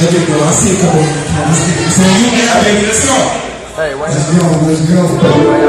Let it go. I see a couple of times. So you a baby. Let's go. Hey, wait. Let's go. Let's go.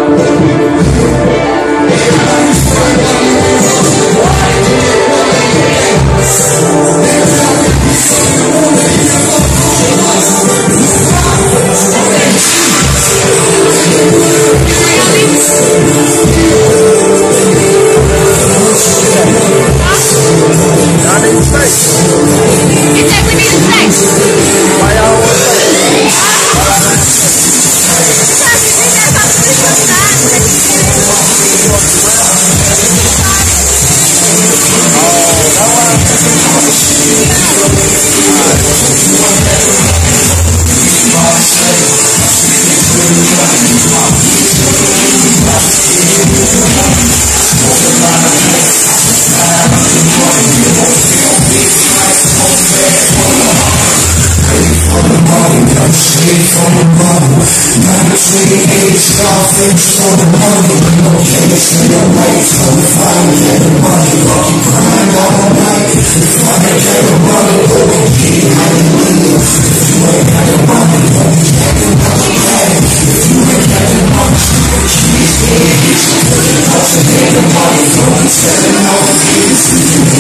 body, not straight from the bottom. Not between eight starfish for the money, but no case in your life. I'm fine, get the money, like you grind all night. If I can get the money, it will be hallelujah. If you ain't got the money, then you ain't got the money. If you ain't got the money, she's baby. Put and get the money, don't be telling all the.